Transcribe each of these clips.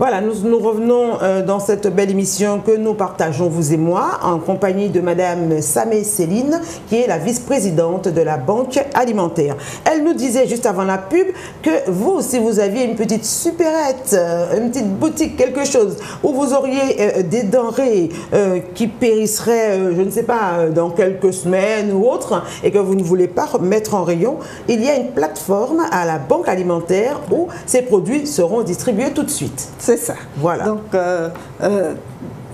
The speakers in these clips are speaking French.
Voilà, nous, revenons euh, dans cette belle émission que nous partageons, vous et moi, en compagnie de Madame Samé Céline, qui est la vice-présidente de la Banque alimentaire. Elle nous disait juste avant la pub que vous, si vous aviez une petite supérette, euh, une petite boutique, quelque chose, où vous auriez euh, des denrées qui périsseraient, je ne sais pas, dans quelques semaines ou autres, et que vous ne voulez pas mettre en rayon, il y a une plateforme à la Banque alimentaire où ces produits seront distribués tout de suite. C'est ça. Voilà. Donc, euh, euh,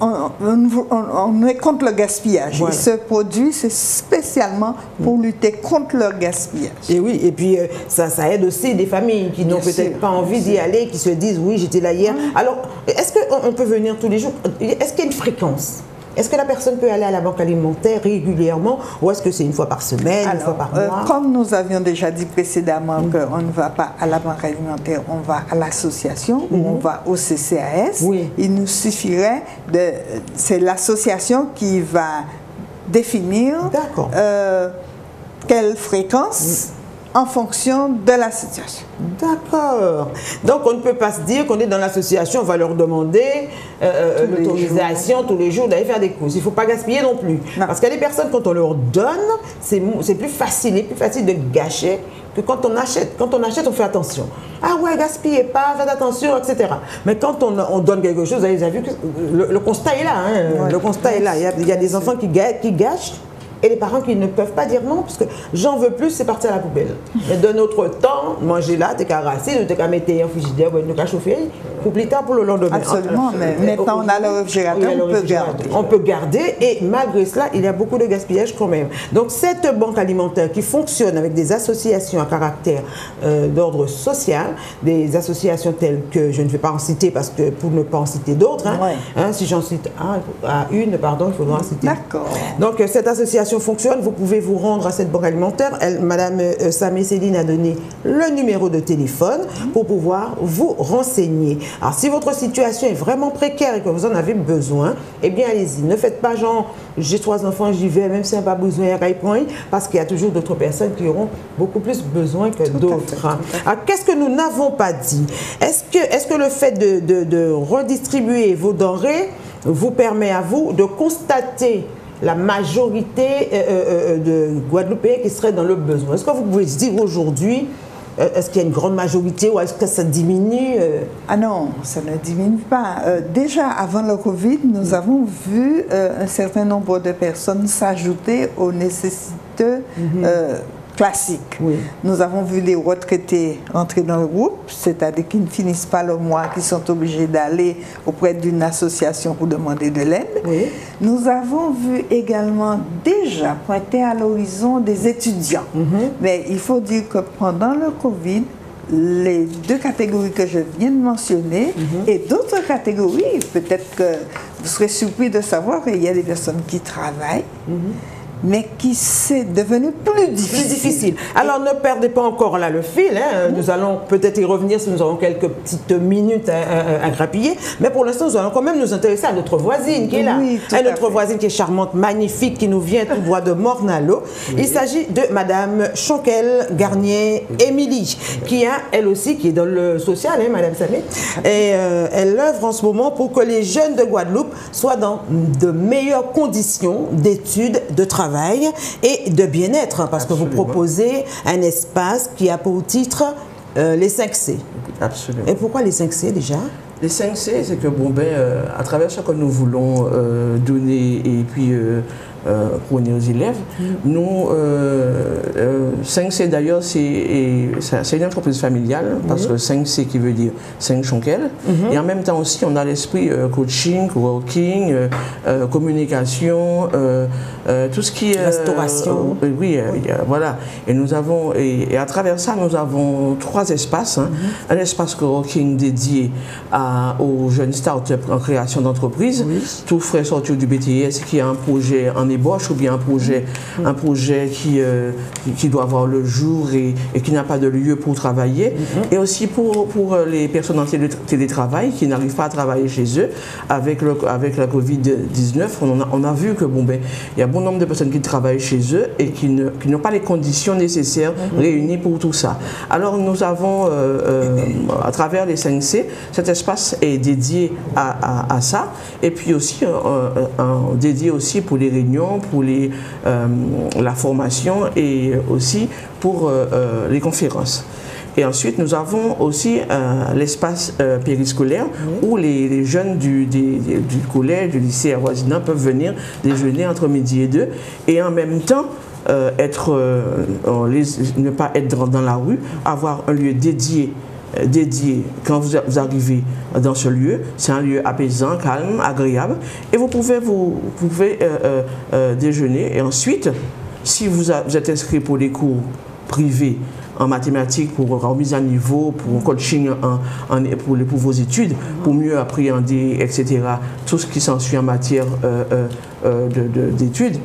on, on- on- on est contre le gaspillage. Voilà. Et ce produit, c'est spécialement pour lutter contre le gaspillage. Et oui, et puis euh, ça, ça aide aussi des familles qui n'ont peut-être pas envie d'y aller, qui se disent oui, j'étais là hier. Alors, est-ce qu'on on peut venir tous les jours? Est-ce qu'il y a une fréquence? Est-ce que la personne peut aller à la banque alimentaire régulièrement ou est-ce que c'est une fois par semaine, une fois par euh, mois? comme nous avions déjà dit précédemment qu'on ne va pas à la banque alimentaire, on va à l'association ou on va au CCAS, Oui. il nous suffirait de... C'est l'association qui va définir euh, quelle fréquence en fonction de la situation. D'accord. Donc on ne peut pas se dire qu'on est dans l'association, on va leur demander euh, les l'autorisation tous les jours d'aller faire des courses. Il ne faut pas gaspiller non plus. Non. Parce qu'il y a des personnes, quand on leur donne, c'est plus facile, il est plus facile de gâcher que quand on achète. Quand on achète, on fait attention. Ah ouais, gaspillez pas, faites attention, etc. Mais quand on, on donne quelque chose, vous avez vu que le, le constat est là. hein. Ouais. Le constat est là. Il y a, il y a des enfants qui, qui gâchent et les parents qui ne peuvent pas dire non, parce que j'en veux plus, c'est parti à la poubelle. Mais de notre temps, manger là, t'es qu'à rasser, t'es qu'à mettre en frigidaire, t'es qu'à chauffer, pour plus tard, pour le lendemain. Absolument, mais Euh, maintenant on a le réfrigérateur, on peut garder. On peut garder, et malgré cela, il y a beaucoup de gaspillage quand même. Donc cette banque alimentaire qui fonctionne avec des associations à caractère euh, d'ordre social, des associations telles que, je ne vais pas en citer parce que pour ne pas en citer d'autres, hein, Ouais. hein, si j'en cite un, à une, pardon, il faudra en citer D'accord. donc euh, cette association fonctionne, vous pouvez vous rendre à cette banque alimentaire. Elle, Madame euh, Samé Céline a donné le numéro de téléphone pour pouvoir vous renseigner. Alors si votre situation est vraiment précaire et que vous en avez besoin, eh bien allez-y. Ne faites pas genre j'ai trois enfants, j'y vais, même si on n'a pas besoin, à parce qu'il y a toujours d'autres personnes qui auront beaucoup plus besoin que d'autres. Alors qu'est-ce que nous n'avons pas dit? Est-ce que, est que le fait de, de- de redistribuer vos denrées vous permet à vous de constater la majorité euh, euh, euh, de Guadeloupéens qui seraient dans le besoin. Est-ce que vous pouvez dire aujourd'hui, est-ce qu'il y a une grande majorité ou est-ce que ça diminue Ah non, ça ne diminue pas. Euh, déjà avant le Covid, nous avons vu un certain nombre de personnes s'ajouter aux nécessiteux euh, classiques. Oui. Nous avons vu les retraités entrer dans le groupe, c'est-à-dire qui ne finissent pas le mois, qui sont obligés d'aller auprès d'une association pour demander de l'aide. Oui. Nous avons vu également déjà pointer à l'horizon des étudiants. Mais il faut dire que pendant le Covid, les deux catégories que je viens de mentionner et d'autres catégories, peut-être que vous serez surpris de savoir qu'il y a des personnes qui travaillent, mais qui c'est devenu plus difficile. plus difficile. Alors ne perdez pas encore là le fil. hein. Nous allons peut-être y revenir si nous avons quelques petites minutes à, à- à grappiller. Mais pour l'instant, nous allons quand même nous intéresser à notre voisine qui est là. Oui, à notre voisine qui est charmante, magnifique, qui nous vient tout droit de Mornalo. Il s'agit de Madame Chanquel Garnier Émilie, qui a elle aussi, qui est dans le social, hein, Madame Samé. Et euh, elle œuvre en ce moment pour que les jeunes de Guadeloupe soient dans de meilleures conditions d'études, de travail et de bien-être, parce que vous proposez un espace qui a pour titre euh, les 5C. Absolument. Et pourquoi les 5C déjà? Les 5C, c'est que, bon, ben, euh, à travers ce que nous voulons euh, donner et puis euh, euh, prôner aux élèves, nous, euh, euh, 5C d'ailleurs, c'est une entreprise familiale, parce que 5C qui veut dire 5 chonquelles. Et en même temps aussi, on a l'esprit euh, coaching, working, euh, euh, communication, euh, euh, tout ce qui est. euh, Restauration. euh, oui, euh, voilà. Et nous avons, et, et à travers ça, nous avons trois espaces. hein. Un espace coworking dédié à, aux jeunes start-up en création d'entreprise. Tout frais sortir du BTS qui est un projet en ébauche ou bien un projet, un projet qui, euh, qui doit avoir le jour et, et qui n'a pas de lieu pour travailler. Et aussi pour, pour euh, les personnes en télé- télétravail qui n'arrivent pas à travailler chez eux. Avec, le, avec la Covid-19, on, a- on a vu que bon, ben, il y a bon nombre de personnes qui travaillent chez eux et qui qui n'ont pas les conditions nécessaires réunies pour tout ça. Alors nous avons, euh, euh, à travers les 5C, cet espace est dédié à, à- à ça et puis aussi euh, dédié aussi pour les réunions, pour les, euh, la formation et aussi pour euh, euh, les conférences. Et ensuite, nous avons aussi euh, l'espace euh, périscolaire où les, les jeunes du, des- des- du collège, du lycée avoisinant peuvent venir déjeuner entre midi et deux et en même temps euh, être, les- ne pas être dans, dans la rue, avoir un lieu dédié dédié quand vous, arrivez dans ce lieu. C'est un lieu apaisant, calme, agréable. Et vous pouvez, vous, pouvez euh, euh, euh, déjeuner. Et ensuite, si vous, êtes inscrit pour des cours privés en mathématiques, pour remise à niveau, pour coaching pour, les- pour vos études, pour mieux appréhender, etc., tout ce qui s'ensuit en matière euh, euh, euh, de- de- d'études.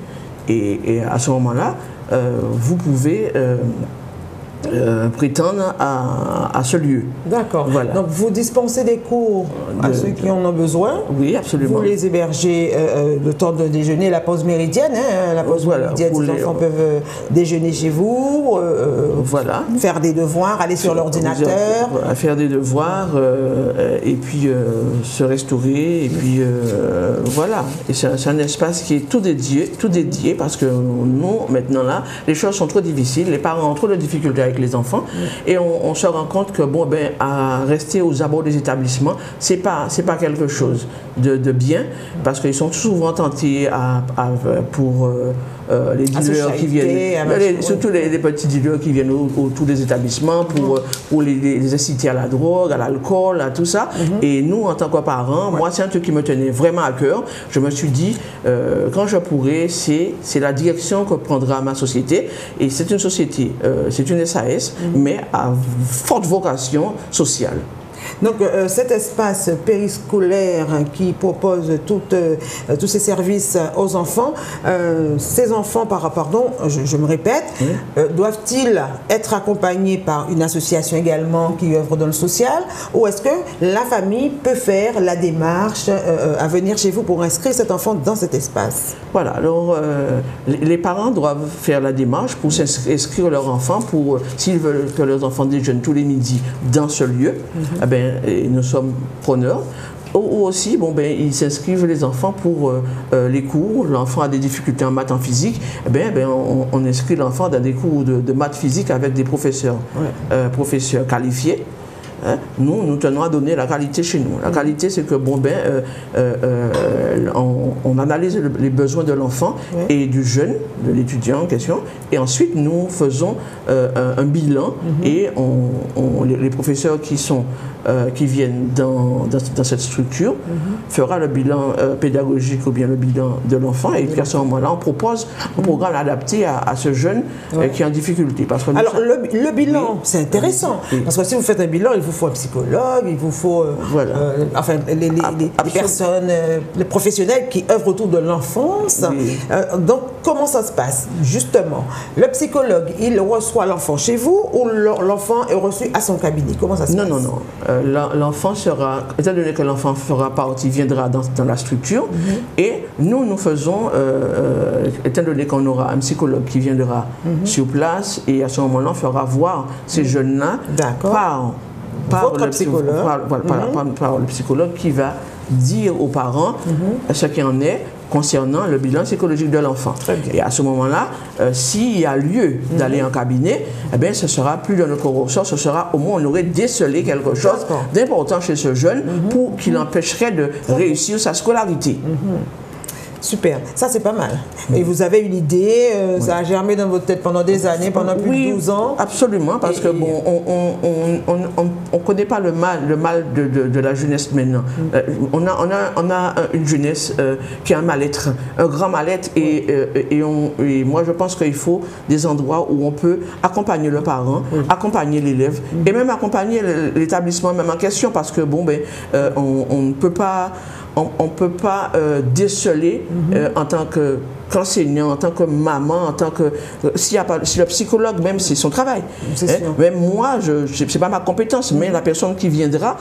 Et, à ce moment-là, euh, vous pouvez euh, euh, prétendre à, à ce lieu. D'accord. Voilà. Donc vous dispensez des cours à ceux qui en ont besoin. Oui, absolument. Vous les hébergez euh, euh, le temps de déjeuner, la pause méridienne. hein, la pause Voilà, méridienne, les les- enfants peuvent euh, déjeuner chez vous, euh, euh, Voilà. faire des devoirs, aller sur l'ordinateur. Faire des devoirs euh, euh, et puis euh, se restaurer et puis euh, voilà. Et c'est un, c'est un espace qui est tout dédié, tout dédié parce que nous maintenant là, les choses sont trop difficiles, les parents ont trop de difficultés les enfants. Et on, on se rend compte que bon ben à rester aux abords des établissements, c'est pas c'est pas quelque chose de, de bien parce qu'ils sont souvent tentés à, à- pour euh, euh, les dealers qui viennent, les- surtout les, les petits dealers qui viennent au- autour des établissements pour, euh, pour les, les inciter à la drogue, à l'alcool, à tout ça. Et nous, en tant que parents, moi, c'est un truc qui me tenait vraiment à cœur. Je me suis dit, euh, quand je pourrai, c'est la direction que prendra ma société. Et c'est une société, euh, c'est une SAS, mais à forte vocation sociale. Donc euh, cet espace périscolaire qui propose euh, tous ces services aux enfants, euh, ces enfants, par, pardon, je, je me répète, doivent-ils être accompagnés par une association également qui œuvre dans le social ou est-ce que la famille peut faire la démarche à venir chez vous pour inscrire cet enfant dans cet espace? Voilà, alors les parents doivent faire la démarche pour s'inscrire leur enfant, pour, s'ils veulent que leurs enfants déjeunent tous les midis dans ce lieu, eh ben, et nous sommes preneurs. Ou, aussi, bon, ben, ils s'inscrivent les enfants pour euh, euh, les cours. L'enfant a des difficultés en maths, en physique. Eh ben, ben, on, on inscrit l'enfant dans des cours de, de maths physique avec des professeurs, euh, professeurs qualifiés. Hein, Nous, nous tenons à donner la qualité chez nous. La qualité, c'est que bon ben, euh, euh, euh, on, on analyse le- les besoins de l'enfant et du jeune, de l'étudiant en question, et ensuite nous faisons euh, un, un bilan et on, on- les, les professeurs qui sont qui viennent dans, dans, dans cette structure fera le bilan pédagogique ou bien le bilan de l'enfant et puis à ce moment-là on propose un programme adapté à, à ce jeune qui est en difficulté. Parce que Alors sommes- le, le bilan, Oui. c'est intéressant. Parce que si vous faites un bilan, il vous faut un psychologue, il vous faut euh, Voilà. euh, enfin les, les- les- Ab- les absolument. personnes, euh, les professionnels qui œuvrent autour de l'enfance. Oui. Donc comment ça se passe? Justement Le psychologue, il reçoit l'enfant chez vous ou l'en- l'enfant est reçu à son cabinet? Comment ça se Non, passe? non, non. L'en- l'enfant sera, étant donné que l'enfant fera partie, viendra dans, dans la structure, Mhm. et nous, nous faisons, étant donné qu'on aura un psychologue qui viendra Mhm. sur place, et à ce moment-là, on fera voir ces jeunes-là D'accord. par, par, Votre le, psy- psychologue. Mhm. par- voilà, par- par- par le psychologue qui va dire aux parents Mhm. ce qu'il en est concernant le bilan psychologique de l'enfant. Mhm. Et à ce moment-là, euh, s'il y a lieu d'aller en cabinet, eh bien, ce sera plus de notre ressort, ce sera au moins on aurait décelé quelque chose. Mhm. d'important chez ce jeune pour qu'il empêcherait de réussir sa scolarité. Super, ça c'est pas mal. Et vous avez une idée, euh, ça a germé dans votre tête pendant des années, pendant plus Oui, de 12 ans? Absolument, parce Et- que bon, on ne on, on, on connaît pas le mal, le mal de, de, de la jeunesse maintenant. Mm. Euh, on, a, on, a, on a une jeunesse euh, qui a un mal-être, un grand mal-être, et, et, on, et moi je pense qu'il faut des endroits où on peut accompagner le parent, accompagner l'élève, Mm. et même accompagner l'établissement même en question, parce que bon, ben, on ne peut pas on ne peut pas euh, déceler euh, en tant que qu'enseignant, en tant que maman, en tant que. euh, S'il y a pas, si le psychologue, même, c'est son travail. Hein, sûr. Même moi, je c'est pas ma compétence, mais la personne qui viendra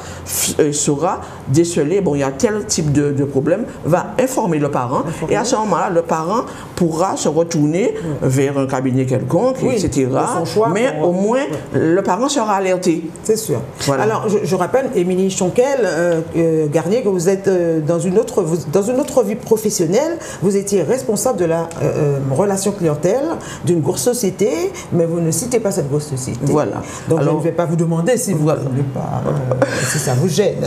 euh, saura déceler, bon, il y a tel type de, de problème, va informer le parent, et à ce moment-là, le parent pourra se retourner vers un cabinet quelconque, Oui, etc. choix, mais pour- au moins, le parent sera alerté. C'est sûr. Voilà. Alors, je, je rappelle, Émilie Chonquel, euh, euh, Garnier, que vous êtes euh, dans, une autre, vous- dans une autre vie professionnelle. Vous étiez responsable de la euh, euh, relation clientèle d'une grosse société, mais vous ne citez pas cette grosse société. Voilà. Donc, je ne vais pas vous demander si vous Voilà. ne voulez pas, euh, si ça vous gêne.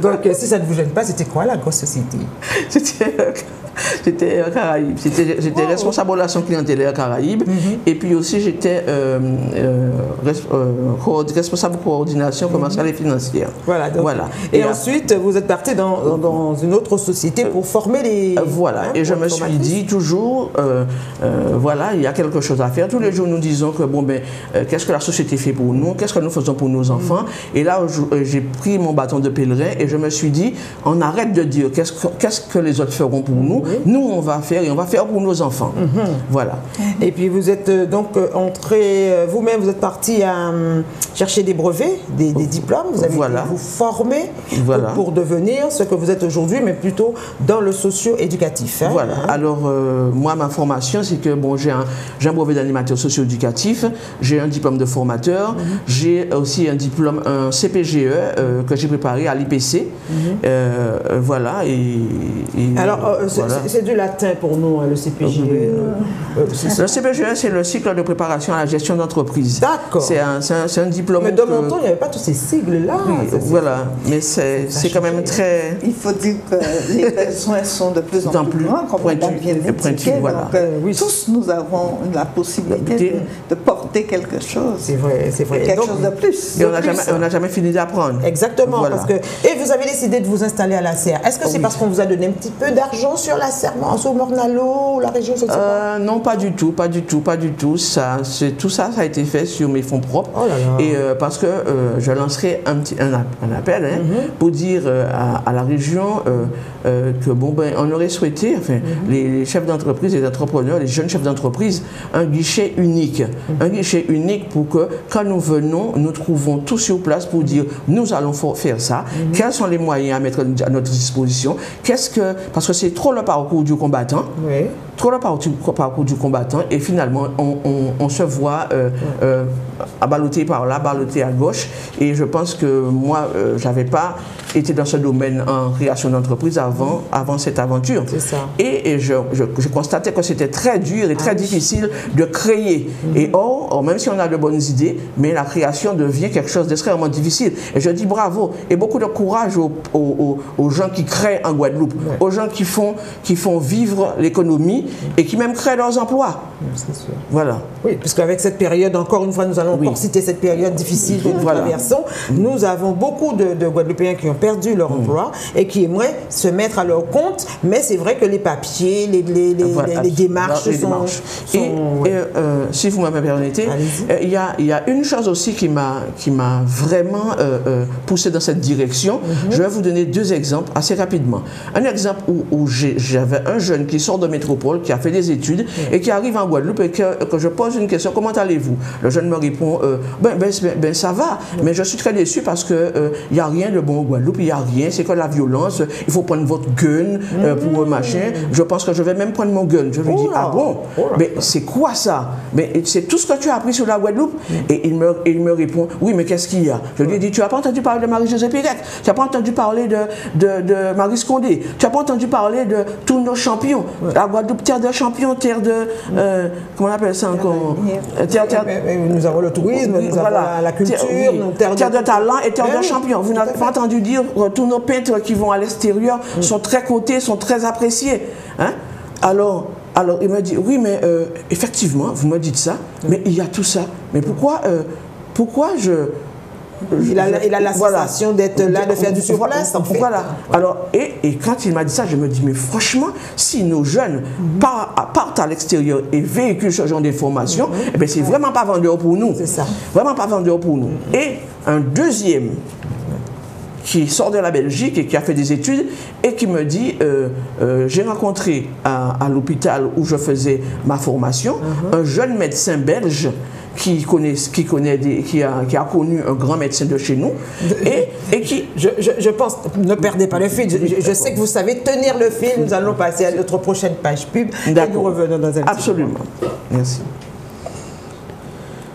Donc, euh, si ça ne vous gêne pas, c'était quoi la grosse société? J'étais à Caraïbes. J'étais responsable relation clientèle à Caraïbes. Et puis aussi, j'étais euh, euh, euh, responsable coordination commerciale et financière. Voilà. donc- Voilà. Et, ensuite, vous êtes parti dans, dans- une autre société pour former les. Euh, Voilà, hein, et je me suis formatrice. Dit toujours, euh, euh, voilà, il y a quelque chose à faire. Tous les jours, nous disons que, bon, ben, euh, qu'est-ce que la société fait pour nous, qu'est-ce que nous faisons pour nos enfants? Et là, j'ai pris mon bâton de pèlerin et je me suis dit, on arrête de dire qu'est-ce que, qu'est-ce que les autres feront pour nous. Nous, on va faire et on va faire pour nos enfants. Voilà. Et puis vous êtes donc entré, vous-même, vous êtes parti à chercher des brevets, des, des diplômes, vous avez Voilà. vous former Voilà. pour, pour devenir ce que vous êtes aujourd'hui, mais plutôt dans le socio-éducatif. hein. Voilà. Alors, euh, moi, ma formation, c'est que bon, j'ai un, j'ai un brevet d'animateur socio-éducatif, j'ai un diplôme de formateur, j'ai aussi un diplôme, un CPGE euh, que j'ai préparé à l'IPC. Euh, euh, voilà. Et, et, Alors, euh, c'est voilà. du latin pour nous, hein, le CPG. euh, c'est- Le CPGE, c'est le cycle de préparation à la gestion d'entreprise. D'accord. C'est un, c'est un- diplôme. Mais dans que- mon temps, il n'y avait pas tous ces sigles-là. Oui, voilà. Mais c'est quand même très. Il faut dire que les besoins sont de plus en plus, plus grands, voilà. Donc, euh, Oui. tous nous avons la possibilité de, de porter quelque chose. C'est vrai, c'est vrai. Quelque Donc, chose de plus. Et on n'a jamais, fini d'apprendre. Exactement, Voilà. parce que et vous avez décidé de vous installer à la serre. Est-ce que c'est Oui. parce qu'on vous a donné un petit peu d'argent sur la serre, sur Mornalo, ou la région, je ne sais pas? Euh, non, pas du tout, pas du tout, pas du tout. Ça, c'est- tout ça, ça a été fait sur mes fonds propres. Oh là là. Et euh, parce que je lancerai un, petit, un, app- un appel hein, Mhm. pour dire à, à la région que bon ben, on aurait souhaité, enfin, Mhm. les, les chefs d'entreprise, les entrepreneurs, les jeunes chefs d'entreprise, un guichet unique, un guichet unique pour que quand nous venons, nous trouvons tout sur place pour dire nous allons fa- faire ça. Mhm. Quels sont les moyens à mettre à notre disposition? Qu'est-ce que parce que c'est trop le parcours du combattant Oui. Trop le parcours, parcours du combattant et finalement on, on- on se voit euh, euh, par là, ballotté à gauche et je pense que moi euh, j'avais pas été dans ce domaine en création d'entreprise avant, avant cette aventure. Ça. Et, et je, je- je constatais que c'était très dur et très difficile de créer. Et or, or, même si on a de bonnes idées, mais la création devient quelque chose d'extrêmement difficile. Et je dis bravo et beaucoup de courage aux, aux- aux- aux gens qui créent en Guadeloupe, aux gens qui font, qui font vivre l'économie et qui même créent leurs emplois. C'est sûr. Voilà. Oui, puisqu'avec cette période, encore une fois, nous allons Oui. encore citer cette période difficile que nous Voilà. traversons. Nous avons beaucoup de, de Guadeloupéens qui ont perdu leur emploi et qui aimeraient se mettre à leur compte, mais c'est vrai que les papiers, les, les- les- Voilà, les- les démarches sont. démarches. sont- et euh, si vous me permettez, euh, il y, a, il y a une chose aussi qui m'a vraiment euh, poussé dans cette direction. Mhm. Je vais vous donner deux exemples assez rapidement. Un exemple où, j'avais un jeune qui sort de métropole, qui a fait des études et qui arrive en Guadeloupe et que, que je pose une question comment allez-vous? Le jeune me répond euh, ben, ben, ben, ça va, mais je suis très déçu parce que euh, il n'y a rien de bon en Guadeloupe, il n'y a rien, c'est que la violence, il faut prendre votre gun euh, pour un machin. Je pense que je vais même prendre mon gun. Je lui dis ah bon? Mais c'est quoi ça? Mais c'est tout ce que tu as appris sur la Guadeloupe? Et il me, il me répond oui, mais qu'est-ce qu'il y a? Je lui dit tu n'as pas entendu parler de Marie-Josée Pérec? Tu n'as pas entendu parler de, de, de Marie Scondé? Tu n'as pas entendu parler de tous nos champions? La Guadeloupe, terre de champions, terre de. euh, comment on appelle ça encore Euh, terre, terre- Mais- mais nous avons le tourisme, nous avons la, la culture, Terre- oui. Terre de talent et terre de oui, champion. Vous n'avez pas entendu dire que tous nos peintres qui vont à l'extérieur sont très cotés, sont très appréciés. Hein? Alors, alors, il m'a dit, oui, mais euh, effectivement, vous me dites ça, mais il y a tout ça. Mais pourquoi, euh, pourquoi je... Il a, il a la Voilà. sensation d'être là, de faire du surplace, en fait. Voilà. Alors, et, et quand il m'a dit ça, je me dis, mais franchement, si nos jeunes par- partent à l'extérieur et véhiculent ce genre d'informations, eh ben, c'est vraiment pas vendeur pour nous. C'est ça. Vraiment pas vendeur pour nous. Et un deuxième qui sort de la Belgique et qui a fait des études et qui me dit euh, euh, j'ai rencontré à, l'hôpital où je faisais ma formation uh-huh. un jeune médecin belge qui connaît, qui, connaît des, qui, a, qui a connu un grand médecin de chez nous. Et, et qui... Je, je, pense, ne perdez pas le fil, je, sais que vous savez tenir le fil, nous allons passer à notre prochaine page pub. Et nous revenons dans un Absolument. Merci.